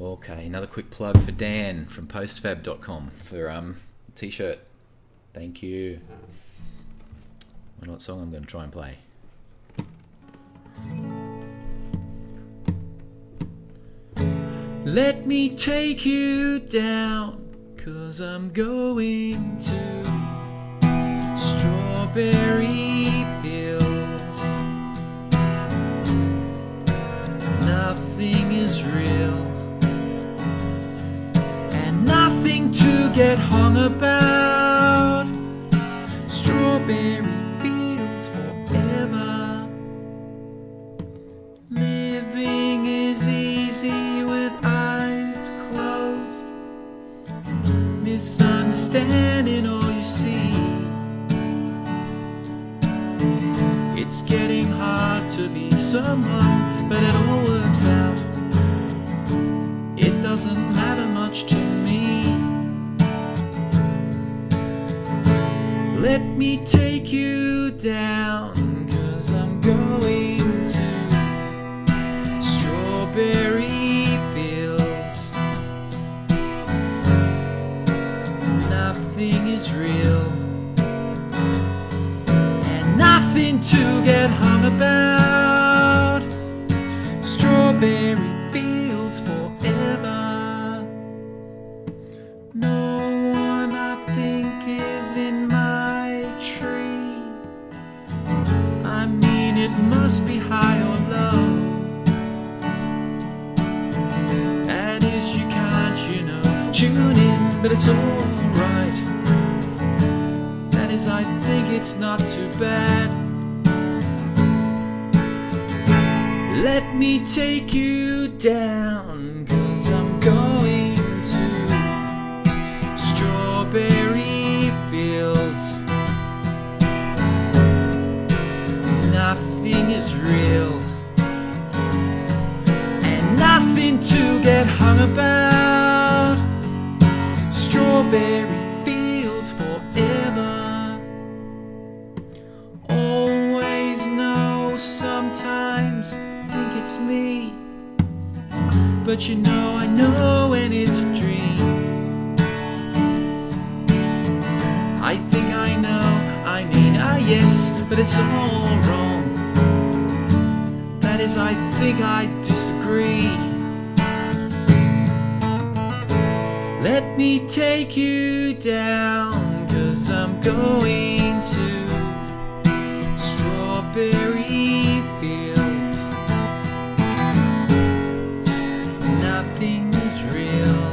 Okay, another quick plug for Dan from postfab.com for um t-shirt. Thank you. I know what song I'm going to try and play. Let me take you down, cause I'm going to strawberry fields. Nothing is real, to get hung about. Strawberry fields forever. Living is easy with eyes closed. Misunderstanding all you see. It's getting hard to be someone, but it all works out. It doesn't matter much to me. Let me take you down, cause I'm going to strawberry fields. Nothing is real, and nothing to get hung about. It must be high or low. That is, you can't, you know, tune in, but it's alright. That is, I think it's not too bad. Let me take you down, cause I'm going to strawberry Nothing is real, and nothing to get hung about. Strawberry fields forever. Always know, sometimes think it's me. But you know, I know when it's a dream. I think I know, I mean, ah, yes, but it's all wrong that is, I think I disagree. Let me take you down, cause I'm going to strawberry fields. Nothing is real,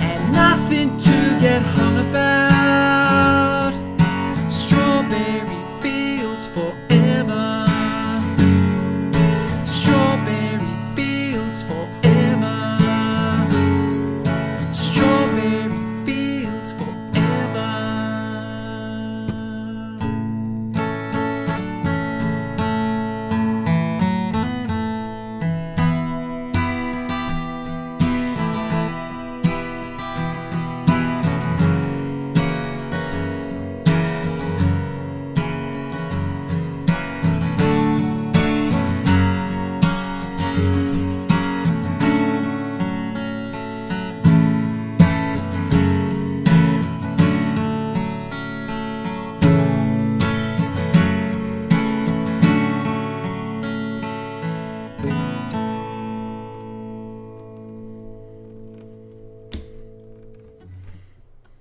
and nothing to get hung about. Strawberry fields for